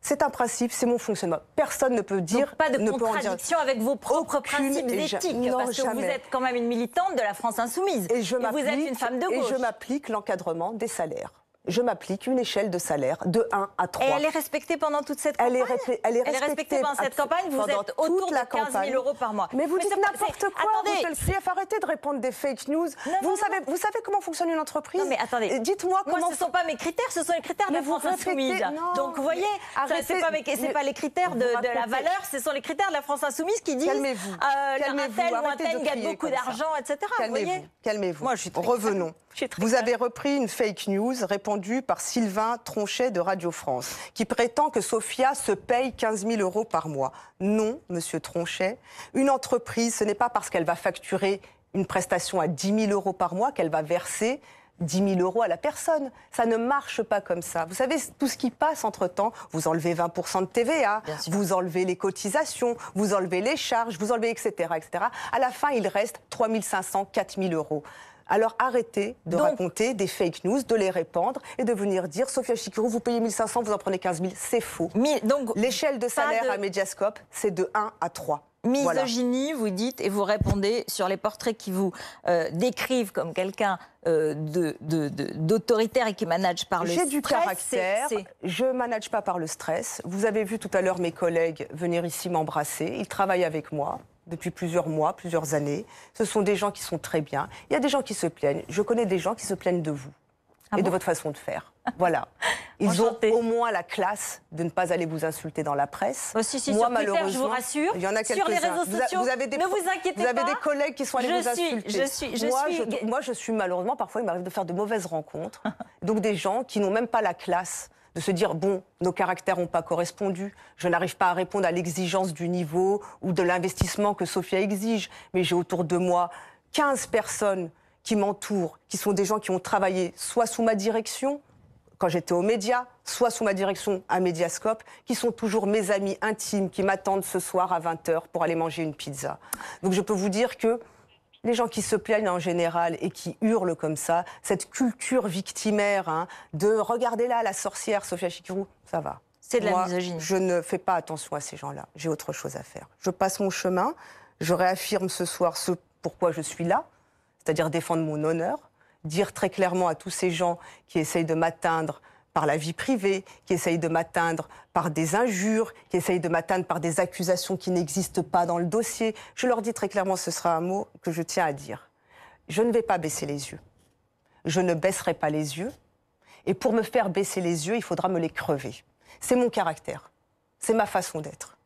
C'est un principe, c'est mon fonctionnement. Personne ne peut dire. Donc, pas de ne contradiction avec vos propres principes et éthiques, non, parce que vous êtes quand même une militante de la France insoumise. Et je vous êtes une femme de Et gauche. je m'applique l'encadrement des salaires. Je m'applique une échelle de salaire de 1 à 3. Et elle est respectée pendant toute cette Elle campagne est, elle est respectée pendant cette campagne. Vous pendant êtes autour toute de la 15 campagne. 000 euros par mois. Mais vous Mais dites n'importe quoi, attendez. vous Chelsea, arrêtez de répondre des fake news. Non, vous, non, savez, vous savez comment fonctionne une entreprise Non, mais attendez. Et Dites-moi Moi, comment... ce ne sont pas mes critères, ce sont les critères de Mais la vous France insoumise. Donc, vous voyez, ça, arrêtez- c'est pas, mes- pas les critères de, la valeur, ce sont les critères de la France insoumise qui disent Calmez-vous. euh, un Calmez-vous, tel ou un tel gagne beaucoup d'argent, etc. Vous Calmez-vous, voyez calmez-vous. Moi, je suis très Revenons. Vous avez repris une fake news répandue par Sylvain Tronchet de Radio France, qui prétend que Sophia se paye 15 000 euros par mois. Non, monsieur Tronchet. Une entreprise, ce n'est pas parce qu'elle va facturer une prestation à 10 000 euros par mois qu'elle va verser 10 000 euros à la personne. Ça ne marche pas comme ça. Vous savez, tout ce qui passe entre-temps, vous enlevez 20% de TVA, vous enlevez les cotisations, vous enlevez les charges, vous enlevez etc. etc. À la fin, il reste 3 500, 4 000 euros. Alors arrêtez de Donc- raconter des fake news, de les répandre et de venir dire Sophia Chikirou, vous payez 1500, vous en prenez 15 000. C'est faux. L'échelle de salaire de- à Mediascope, c'est de 1 à 3. Voilà. Misogynie, vous dites, et vous répondez sur les portraits qui vous euh, décrivent comme quelqu'un euh, de- de- de- d'autoritaire et qui manage par le J'ai du stress, caractère, je manage pas par le stress. Vous avez vu tout à l'heure mes collègues venir ici m'embrasser. Ils travaillent avec moi depuis plusieurs mois, plusieurs années. Ce sont des gens qui sont très bien. Il y a des gens qui se plaignent. Je connais des gens qui se plaignent de vous Ah et de votre façon de faire. Voilà. Ils ont au moins la classe de ne pas aller vous insulter dans la presse. Oh, si, si, Moi, sur Twitter, je vous malheureusement, rassure. Il y en a Sur les quelques-uns. réseaux Vous a- sociaux, vous avez des, ne vous inquiétez Vous avez pas. des collègues qui sont allés Je vous suis- insulter. je suis- je moi, suis- je, moi, je suis malheureusement, parfois, il m'arrive de faire de mauvaises rencontres. Donc, des gens qui n'ont même pas la classe de se dire, bon, nos caractères n'ont pas correspondu, je n'arrive pas à répondre à l'exigence du niveau ou de l'investissement que Sophia exige, mais j'ai autour de moi 15 personnes qui m'entourent, qui sont des gens qui ont travaillé soit sous ma direction, quand j'étais aux médias, soit sous ma direction à Mediascope, qui sont toujours mes amis intimes, qui m'attendent ce soir à 20h pour aller manger une pizza. Donc je peux vous dire que les gens qui se plaignent en général et qui hurlent comme ça, cette culture victimaire hein, de regarder là la sorcière Sophia Chikirou, ça va. C'est de la Moi, misogynie. Je ne fais pas attention à ces gens-là. J'ai autre chose à faire. Je passe mon chemin. Je réaffirme ce soir ce pourquoi je suis là, c'est-à-dire défendre mon honneur, dire très clairement à tous ces gens qui essayent de m'atteindre par la vie privée, qui essayent de m'atteindre par des injures, qui essayent de m'atteindre par des accusations qui n'existent pas dans le dossier. Je leur dis très clairement, ce sera un mot que je tiens à dire. Je ne vais pas baisser les yeux. Je ne baisserai pas les yeux. Et pour me faire baisser les yeux, il faudra me les crever. C'est mon caractère. C'est ma façon d'être.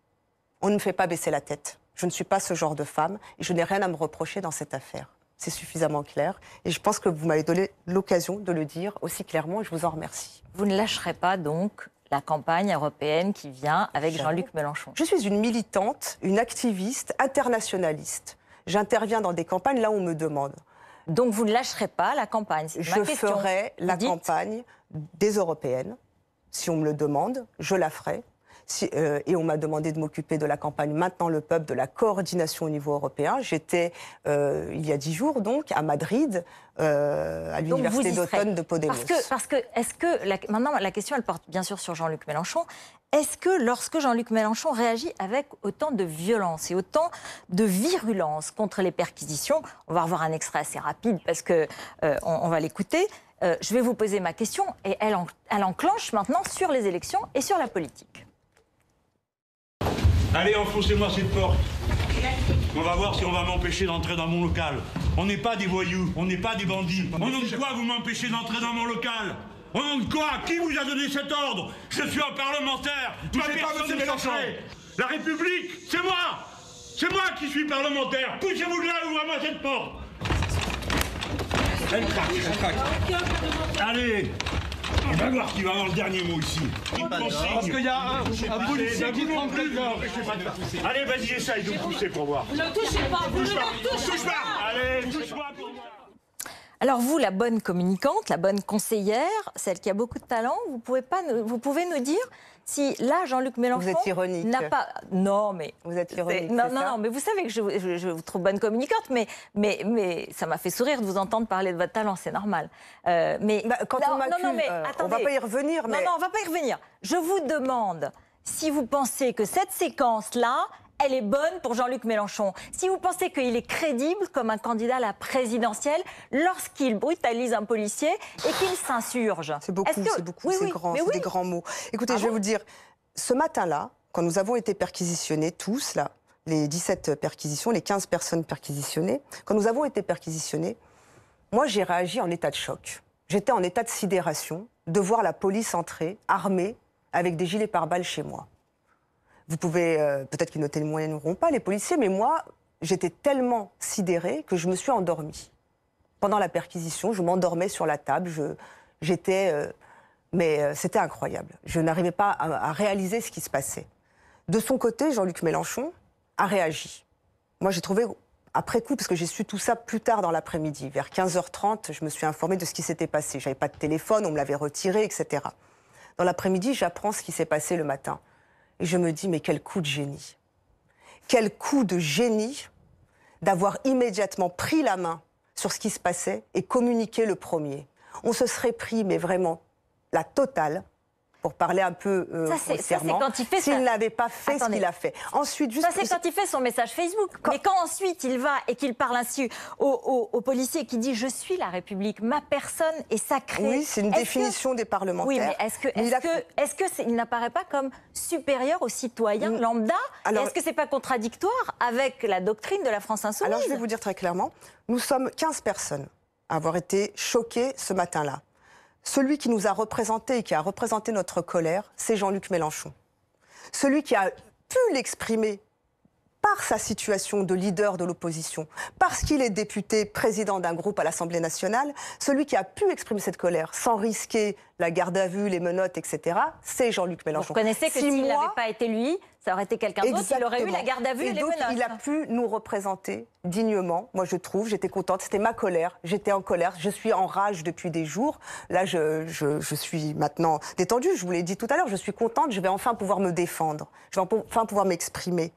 On ne me fait pas baisser la tête. Je ne suis pas ce genre de femme et je n'ai rien à me reprocher dans cette affaire. C'est suffisamment clair. Et je pense que vous m'avez donné l'occasion de le dire aussi clairement et je vous en remercie. Vous ne lâcherez pas donc la campagne européenne qui vient avec Jean-Luc Mélenchon. Je suis une militante, une activiste, internationaliste. J'interviens dans des campagnes là où on me demande. Donc vous ne lâcherez pas la campagne Je ferai la campagne des européennes. Si on me le demande, je la ferai. Euh, et on m'a demandé de m'occuper de la campagne Maintenant le peuple, de la coordination au niveau européen. J'étais, euh, il y a dix jours donc, à Madrid, euh, à l'université d'automne de Podemos. Parce que, parce que est-ce que, maintenant la question elle porte bien sûr sur Jean-Luc Mélenchon, est-ce que lorsque Jean-Luc Mélenchon réagit avec autant de violence et autant de virulence contre les perquisitions, on va revoir un extrait assez rapide parce que on, va l'écouter. je vais vous poser ma question et elle, elle enclenche maintenant sur les élections et sur la politique. Allez, enfoncez-moi cette porte. On va voir si on va m'empêcher d'entrer dans mon local. On n'est pas des voyous, on n'est pas des bandits. Au nom de quoi vous m'empêchez d'entrer dans mon local? Au nom de quoi? Qui vous a donné cet ordre? Je suis un parlementaire. Ma personne n'est La République, c'est moi C'est moi qui suis parlementaire. Poussez-vous de là, ouvrez-moi cette porte. Elle craque, elle craque. Allez on va voir qui va avoir le dernier mot ici. Parce qu'il y a un, un policier qui prend plus Allez, vas-y, essaye de me pousser pour voir. Ne touchez pas, vous ne touchez pas. Allez, touche-moi pour voir. Alors vous, la bonne communicante, la bonne conseillère, celle qui a beaucoup de talent, vous pouvez, pas, vous pouvez nous dire si là, Jean-Luc Mélenchon n'a pas... Non, mais... Vous êtes ironique, Non, non, non, mais vous savez que je, vous trouve bonne communicante, mais, mais, mais ça m'a fait sourire de vous entendre parler de votre talent, c'est normal. Euh, mais bah, quand on non, euh, on va pas y revenir. Mais... Non, non, on va pas y revenir. Je vous demande si vous pensez que cette séquence-là, elle est bonne pour Jean-Luc Mélenchon. Si vous pensez qu'il est crédible comme un candidat à la présidentielle lorsqu'il brutalise un policier et qu'il s'insurge. C'est beaucoup, c'est beaucoup, c'est grand, c'est des grands mots. Écoutez, ah je vais vous dire, ce matin-là, quand nous avons été perquisitionnés tous, là, les 17 perquisitions, les 15 personnes perquisitionnées, quand nous avons été perquisitionnés, moi j'ai réagi en état de choc. J'étais en état de sidération de voir la police entrer armée avec des gilets pare-balles chez moi. Vous pouvez, euh, peut-être qu'ils ne témoigneront pas, les policiers, mais moi, j'étais tellement sidérée que je me suis endormie. Pendant la perquisition, je m'endormais sur la table, j'étais... Euh, mais euh, c'était incroyable. Je n'arrivais pas à, réaliser ce qui se passait. De son côté, Jean-Luc Mélenchon a réagi. Moi, j'ai trouvé, après coup, parce que j'ai su tout ça plus tard dans l'après-midi, vers 15h30, je me suis informée de ce qui s'était passé. J'avais pas de téléphone, on me l'avait retiré, etc. Dans l'après-midi, j'apprends ce qui s'est passé le matin. Et je me dis, mais quel coup de génie. Quel coup de génie d'avoir immédiatement pris la main sur ce qui se passait et communiqué le premier. On se serait pris, mais vraiment, la totale pour parler un peu euh, s'il n'avait pas fait ce qu'il a fait. Ensuite, juste ça c'est quand il fait son message Facebook. Mais quand ensuite il va et qu'il parle ainsi au, policier qui dit je suis la République, ma personne est sacrée. Oui, c'est une définition des parlementaires. Oui, mais est-ce que est-ce que n'apparaît pas comme supérieur aux citoyens mm. lambda? Est-ce que c'est pas contradictoire avec la doctrine de la France insoumise? Alors je vais vous dire très clairement, nous sommes 15 personnes à avoir été choquées ce matin-là. Celui qui nous a représentés et qui a représenté notre colère, c'est Jean-Luc Mélenchon. Celui qui a pu l'exprimer par sa situation de leader de l'opposition, parce qu'il est député, président d'un groupe à l'Assemblée nationale, celui qui a pu exprimer cette colère sans risquer la garde à vue, les menottes, etc., c'est Jean-Luc Mélenchon. Vous connaissez que s'il n'avait pas été lui, ça aurait été quelqu'un d'autre, il aurait eu la garde à vue et, les menottes. Il a pu nous représenter dignement, moi je trouve, j'étais contente, c'était ma colère, j'étais en colère, je suis en rage depuis des jours, là je, je suis maintenant détendue, je vous l'ai dit tout à l'heure, je suis contente, je vais enfin pouvoir me défendre, je vais enfin pouvoir m'exprimer.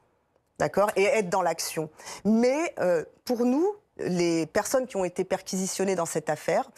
D'accord, et être dans l'action. Mais euh, pour nous, les personnes qui ont été perquisitionnées dans cette affaire,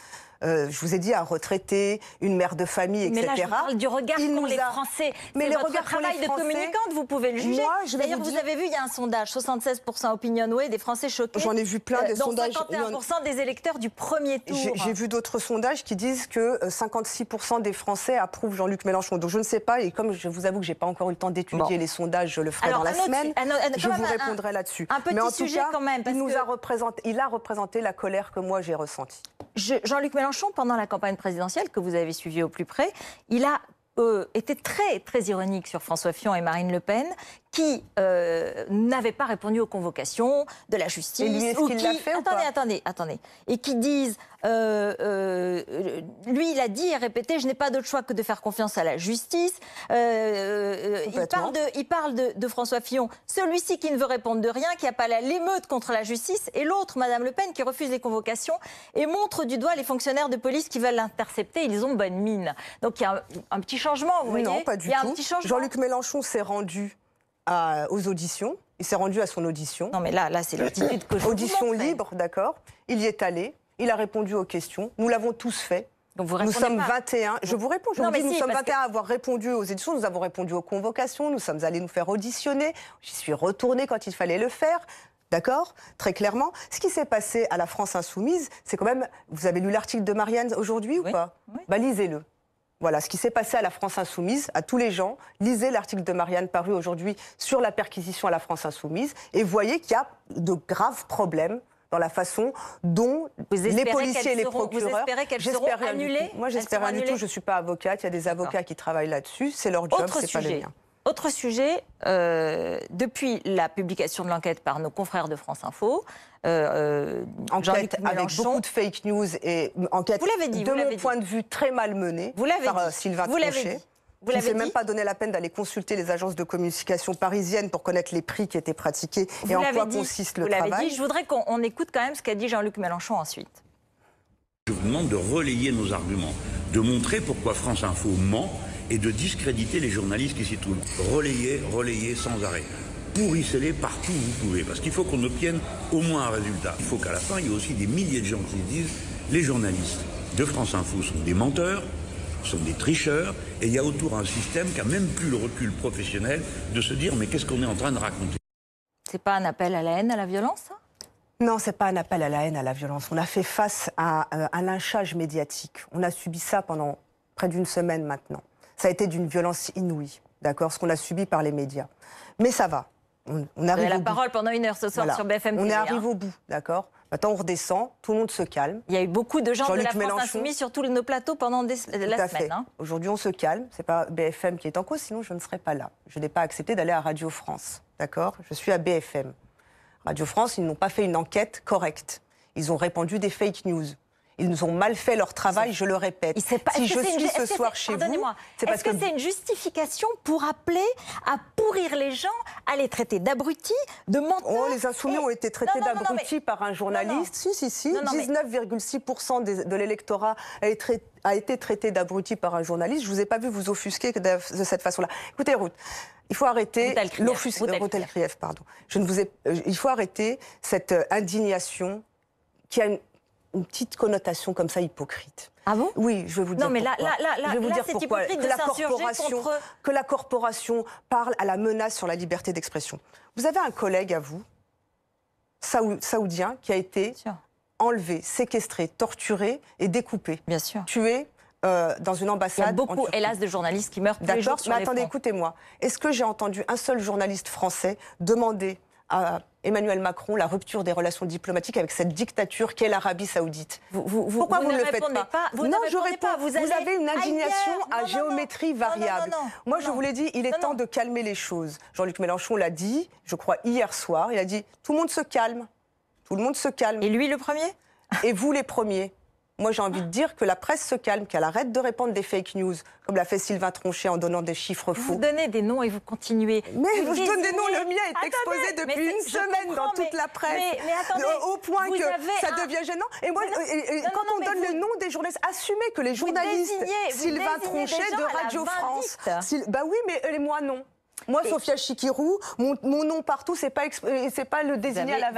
euh, je vous ai dit un retraité, une mère de famille, etc. Mais là, je parle du regard qu'ont les Français. Mais le votre travail de communicante, vous pouvez le juger. D'ailleurs, vous, avez vu, il y a un sondage, 76% OpinionWay, des Français choqués. J'en ai vu plein des sondages. 51% des électeurs du premier tour. J'ai vu d'autres sondages qui disent que 56% euh, des Français approuvent Jean-Luc Mélenchon. Donc je ne sais pas, et comme je vous avoue que j'ai pas encore eu le temps d'étudier les sondages, je le ferai dans la semaine. je vous répondrai là-dessus. Un petit Mais sujet quand même. il, nous a représenté, il a représenté la colère que moi j'ai ressentie. Jean-Luc Mélenchon, pendant la campagne présidentielle que vous avez suivie au plus près, il a euh, était très, très ironique sur François Fillon et Marine Le Pen, qui euh, n'avaient pas répondu aux convocations de la justice. Lui, ou qui- fait ou Attendez, attendez, attendez. Et qui disent, euh, euh, lui, il a dit et répété, je n'ai pas d'autre choix que de faire confiance à la justice. Euh, il parle, de, il parle de, de François Fillon, celui-ci qui ne veut répondre de rien, qui appelle à l'émeute contre la justice, et l'autre, Madame Le Pen, qui refuse les convocations et montre du doigt les fonctionnaires de police qui veulent l'intercepter. Ils ont bonne mine. Donc il y a un, un petit changement, vous voyez Non, pas du Il y a tout. un petit changement. Jean-Luc Mélenchon s'est rendu à- aux auditions. Il s'est rendu à son audition. Non, mais là, là c'est l'attitude que je Audition libre, d'accord. Il y est allé. Il a répondu aux questions. Nous l'avons tous fait. Donc vous Nous sommes pas. 21. Je vous réponds, je Non, vous dis, nous si, sommes parce 21 à avoir répondu aux éditions. Nous avons répondu aux convocations. Nous sommes allés nous faire auditionner. J'y suis retournée quand il fallait le faire. D'accord? Très clairement. Ce qui s'est passé à la France Insoumise, c'est quand même. Vous avez lu l'article de Marianne aujourd'hui Oui, ou pas? Oui. Bah, lisez-le. Voilà, ce qui s'est passé à la France Insoumise, à tous les gens. Lisez l'article de Marianne paru aujourd'hui sur la perquisition à la France Insoumise et voyez qu'il y a de graves problèmes dans la façon dont les policiers et les seront- vous procureurs. espérez qu'elles seront annulées. Moi, j'espère rien du tout. Je ne suis pas avocate. Il y a des avocats qui travaillent là-dessus. C'est leur job. Autre C'est pas le sujet. mien. Autre sujet, euh, depuis la publication de l'enquête par nos confrères de France Info, euh, euh, Jean-Luc Enquête avec beaucoup de fake news et enquête, Vous l'avez dit, de vous mon point dit. de vue, très mal menée Vous l'avez par euh, dit. Sylvain Vous dit. Vous ne l'avez s'est même pas donné la peine d'aller consulter les agences de communication parisiennes pour connaître les prix qui étaient pratiqués Vous et en quoi dit. consiste le travail. dit. Je voudrais qu'on on écoute quand même ce qu'a dit Jean-Luc Mélenchon ensuite. Je vous demande de relayer nos arguments, de montrer pourquoi France Info ment et de discréditer les journalistes qui s'y trouvent. Relayer, relayer sans arrêt. Pourrissez-les partout où vous pouvez, parce qu'il faut qu'on obtienne au moins un résultat. Il faut qu'à la fin, il y ait aussi des milliers de gens qui se disent les journalistes de France Info sont des menteurs, sont des tricheurs, et il y a autour un système qui a même plus le recul professionnel de se dire mais qu'est-ce qu'on est en train de raconter? C'est pas un appel à la haine, à la violence, ça? Non, c'est pas un appel à la haine, à la violence. On a fait face à euh, un lynchage médiatique. On a subi ça pendant près d'une semaine maintenant. Ça a été d'une violence inouïe, d'accord, ce qu'on a subi par les médias. Mais ça va. On, on arrive la au bout. parole pendant une heure ce soir Voilà. sur BFM On hein. arrivé au bout, d'accord? Maintenant, on redescend, tout le monde se calme. Il y a eu beaucoup de gens de la France. Insoumise sur tous nos plateaux pendant des- la semaine. hein. Aujourd'hui, on se calme. C'est pas BFM qui est en cause, sinon je ne serais pas là. Je n'ai pas accepté d'aller à Radio France, d'accord? Je suis à BFM. Radio France, ils n'ont pas fait une enquête correcte. Ils ont répandu des fake news. Ils nous ont mal fait leur travail, je le répète. Pas- si je une suis ce soir chez vous, c'est parce Est-ce que, que c'est une justification pour appeler à pourrir les gens, à les traiter d'abrutis, de menteurs Oh, les insoumis et- ont été traités d'abrutis mais- par un journaliste. Si, si, si. Non, non, mais- 19,6% des- de l'électorat a, été- a été traité d'abruti par un journaliste. Je vous ai pas vu vous offusquer que de, cette façon-là. Écoutez, Ruth, il faut arrêter Ruth Alkrieff, l'offus- Ruth Ruth Alkrieff, pardon. Je ne vous ai, euh, il faut arrêter cette euh, indignation qui a une, une petite connotation comme ça hypocrite. Ah bon? Oui, je vais vous dire Non, mais là- pourquoi. là- là- là- je vais vous là, dire c'est pourquoi. hypocrite Que de la corporation, contre- que la corporation parle à la menace sur la liberté d'expression. Vous avez un collègue à vous, saou- saoudien, qui a été enlevé, séquestré, torturé et découpé, Bien sûr. tué euh, dans une Il y a ambassade. beaucoup, hélas, de journalistes qui meurent tous les jours D'accord, sur mais les attendez, écoutez-moi. Est-ce que j'ai entendu un seul journaliste français demander à Emmanuel Macron la rupture des relations diplomatiques avec cette dictature qu'est l'Arabie Saoudite Vous- Pourquoi vous ne le faites pas, pas, vous Non, je réponds. pas, vous allez avez une indignation à Non, géométrie non. Variable. Moi, je vous l'ai dit, il est temps de calmer les choses. Jean-Luc Mélenchon l'a dit, je crois hier soir. Il a dit tout le monde se calme, tout le monde se calme. Et lui, le premier? Et vous les premiers? Moi, j'ai envie de dire que la presse se calme, qu'elle arrête de répandre des fake news, comme l'a fait Sylvain Tronchet en donnant des chiffres Vous faux. donnez des noms et vous continuez. Mais Vous je donne des noms, le mien est Attendez, exposé depuis une semaine dans toute mais- la presse. Mais, mais attendez, au point vous que ça un- devient gênant. Et moi, Mais non, et- et non, quand non, on donne vous- le nom des journalistes, assumez que les journalistes, désignez- vous Sylvain Tronchet de Radio France. Syl- bah oui, mais euh, moi non. Moi, Et- Sophia Chikirou, mon, mon nom partout, c'est pas euh, c'est pas le désigné avez- à la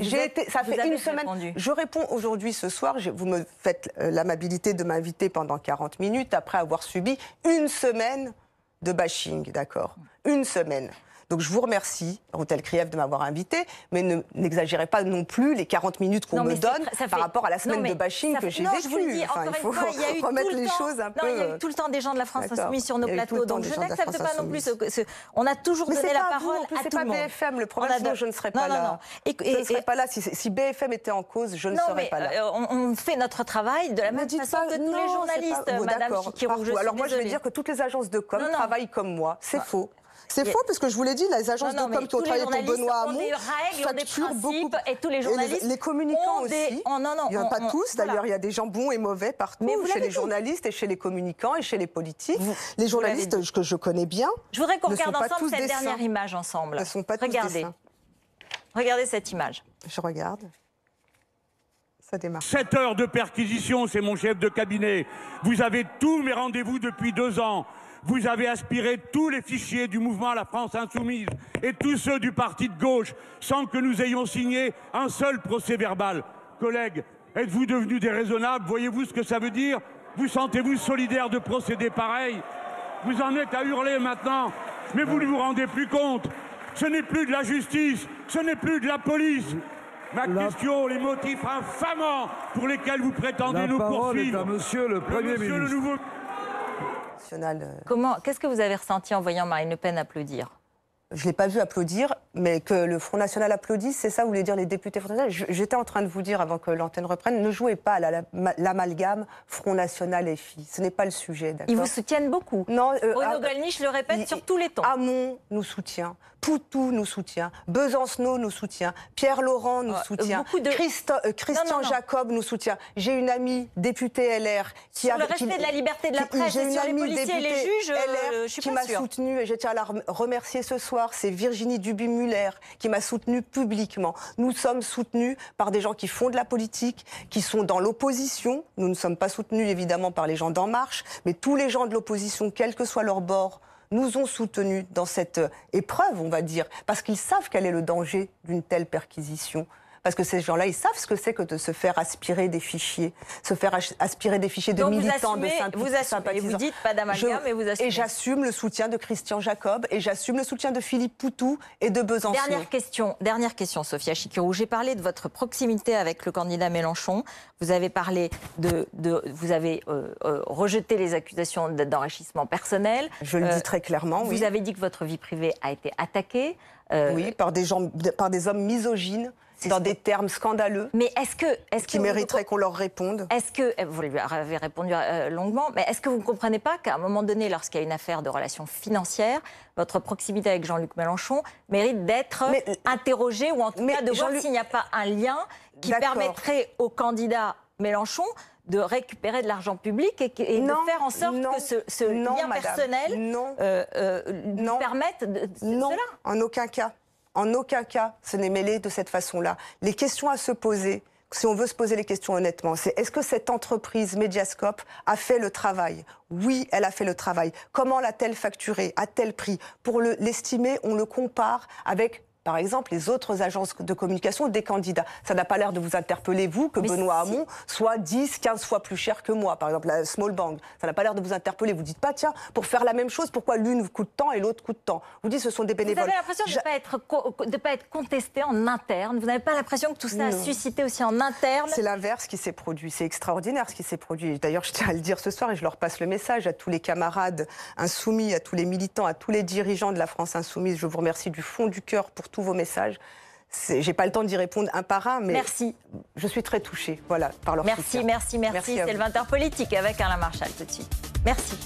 J'ai été, ça fait une semaine. répondu. Je réponds aujourd'hui, ce soir. je- vous me faites euh, l'amabilité de m'inviter pendant 40 minutes après avoir subi une semaine de bashing, d'accord? Une semaine. Donc je vous remercie, Routel Krief, de m'avoir invité, mais ne- n'exagérez pas non plus les 40 minutes qu'on me donne par rapport à la semaine Non, mais de bashing ça que j'ai non, vécu. je vous le dis, Enfin, encore il faut fois, il y a eu remettre les temps, choses un non, peu. il y a eu tout le temps des gens de la France. Insoumise sur nos plateaux, donc je n'accepte pas non plus ce, On a toujours Mais donné la pas parole à c'est tout pas le monde. BFM. Le problème, je ne serais pas là. je ne serais pas là. Si, BFM était en cause, je ne serais pas là. euh, on, fait notre travail de la même façon pas- que tous les journalistes, pas- Bon, Madame Alors moi, je vais dire que toutes les agences de com travaillent comme moi. C'est faux. C'est faux parce que je vous l'ai dit, les agences Non, non, de com qui ont tous les travaillé pour Benoît Hamon facturent beaucoup. principes, et tous les Et journalistes les, communicants ont des- aussi. oh, non, non, Il n'y en a pas on- tous. voilà. D'ailleurs, il y a des gens bons et mauvais partout, Mais vous chez les dit. journalistes et chez les communicants et chez les politiques. Vous- les journalistes que je connais bien Je voudrais qu'on regarde ensemble tous cette dernière image ensemble. ne sont pas tous Regardez. saints. Regardez cette image. Je regarde. Ça démarre. 7 heures de perquisition, c'est mon chef de cabinet. Vous avez tous mes rendez-vous depuis deux ans. Vous avez aspiré tous les fichiers du mouvement La France Insoumise et tous ceux du parti de gauche sans que nous ayons signé un seul procès verbal. Collègues, êtes-vous devenus déraisonnables Voyez-vous ce que ça veut dire? Vous sentez-vous solidaire de procéder pareil? Vous en êtes à hurler maintenant, mais vous ne vous rendez plus compte. Ce n'est plus de la justice, ce n'est plus de la police. Ma La- question, les motifs infamants pour lesquels vous prétendez La nous parole est poursuivre. à monsieur le Premier monsieur le ministre. nouveau Euh, Comment Qu'est-ce que vous avez ressenti en voyant Marine Le Pen applaudir? Je ne l'ai pas vu applaudir, mais que le Front National applaudisse, c'est ça, vous voulez dire les députés Front National? J'étais en train de vous dire, avant que l'antenne reprenne, ne jouez pas à la- la- l'amalgame Front National et FI. Ce n'est pas le sujet, Ils vous soutiennent beaucoup. Non, euh, Bruno ah, le répète il- sur tous les tons. Hamon nous soutient, Poutou nous soutient, Besancenot nous soutient, Pierre Laurent nous Euh, soutient, beaucoup de- Christo- euh, Christian Non, non, non. Jacob nous soutient. J'ai une amie députée LR qui Sur a le respect de la liberté de la presse j'ai et une sur les policiers et les juges, euh, LR je suis qui m'a soutenue et je tiens à la rem- remercier ce soir. C'est Virginie Duby-Muller qui m'a soutenue publiquement. Nous sommes soutenus par des gens qui font de la politique, qui sont dans l'opposition. Nous ne sommes pas soutenus évidemment par les gens d'En Marche, mais tous les gens de l'opposition, quel que soit leur bord, nous ont soutenus dans cette euh, épreuve, on va dire, parce qu'ils savent quel est le danger d'une telle perquisition. Parce que ces gens-là, ils savent ce que c'est que de se faire aspirer des fichiers, se faire aspirer des fichiers de Donc vous militants, assumez, de vous assumez, vous dites pas d'amalgame, Je- mais vous assumez. Et j'assume le soutien de Christian Jacob, et j'assume le soutien de Philippe Poutou et de Besançon. Dernière question, dernière question, Sophia Chikirou. J'ai parlé de votre proximité avec le candidat Mélenchon. Vous avez parlé de, de vous avez euh, euh, rejeté les accusations d'enrichissement personnel. Je le Euh, dis très clairement, Vous oui. avez dit que votre vie privée a été attaquée. Euh, Oui, par des, gens, par des hommes misogynes, dans des termes scandaleux, Mais est-ce que, est-ce qui mériteraient qu'on leur réponde. Est-ce que, eh, vous lui avez répondu euh, longuement, mais est-ce que vous ne comprenez pas qu'à un moment donné, lorsqu'il y a une affaire de relations financières, votre proximité avec Jean-Luc Mélenchon mérite d'être interrogée ou en tout cas de voir s'il n'y a pas un lien qui permettrait au candidat Mélenchon de récupérer de l'argent public et, que- et Non, de faire en sorte non, que ce, ce non, lien madame, personnel euh, euh, permette de, de- Non, cela? en aucun cas. En aucun cas, ce n'est mêlé de cette façon-là. Les questions à se poser, si on veut se poser les questions honnêtement, c'est est-ce que cette entreprise Mediascope a fait le travail? Oui, elle a fait le travail. Comment l'a-t-elle facturé? À tel prix? Pour le- l'estimer, on le compare avec par exemple, les autres agences de communication des candidats. Ça n'a pas l'air de vous interpeller, vous, que Mais Benoît si. Hamon soit 10, 15 fois plus cher que moi. Par exemple, la Small Bank. Ça n'a pas l'air de vous interpeller. Vous dites pas, tiens, pour faire la même chose, pourquoi l'une coûte tant et l'autre coûte tant? Vous dites, ce sont des Vous bénévoles. avez l'impression de ne pas, pas être contesté en interne. Vous n'avez pas l'impression que tout ça a suscité aussi en interne C'est l'inverse qui s'est produit. C'est extraordinaire ce qui s'est produit. D'ailleurs, je tiens à le dire ce soir et je leur passe le message à tous les camarades insoumis, à tous les militants, à tous les dirigeants de la France insoumise. Je vous remercie du fond du cœur pour tous vos messages. J'ai pas le temps d'y répondre un par un, mais Merci. je suis très touchée, voilà, par leur Merci, soutien. merci, merci. C'est le 20h politique avec Alain Marchal tout de suite. Merci.